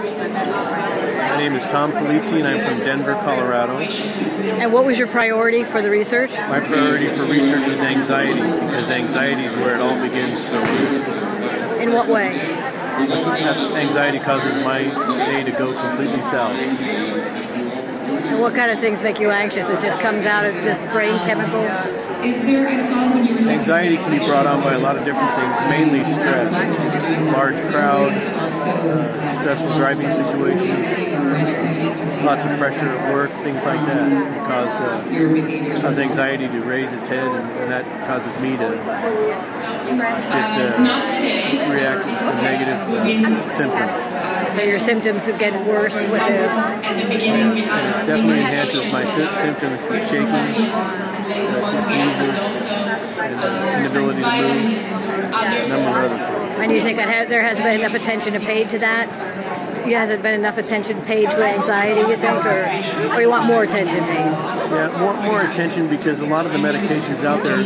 My name is Tom Palizzi, and I'm from Denver, Colorado. And what was your priority for the research? My priority for research is anxiety, because anxiety is where it all begins. So, in what way? Anxiety causes my day to go completely south. And what kind of things make you anxious? It just comes out of this brain chemical? Anxiety can be brought on by a lot of different things, mainly stress. Large crowd, uh, stressful driving situations, lots of pressure at work, things like that. Cause, uh, cause anxiety to raise its head, and, and that causes me to get uh, react to negative uh, symptoms. So your symptoms get worse with it. It definitely enhances my symptoms, shaking squeezes, and inability to move, a number of other things. And you think there hasn't been enough attention to paid to that? There hasn't been enough attention paid to anxiety, you think, or, or you want more attention paid? Yeah, more, more attention because a lot of the medications out there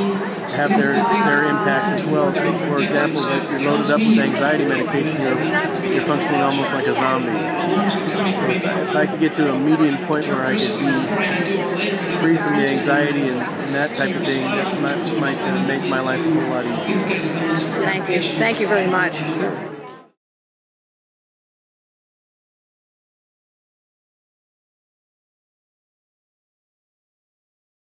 have their, their impacts as well. So, for example, if you're loaded up with anxiety medication, you're, you're functioning almost like a zombie. If I could get to a median point where I could be free from the anxiety and, and that type of thing, that might, might uh, make my life a whole lot easier. Thank you. Thank you very much.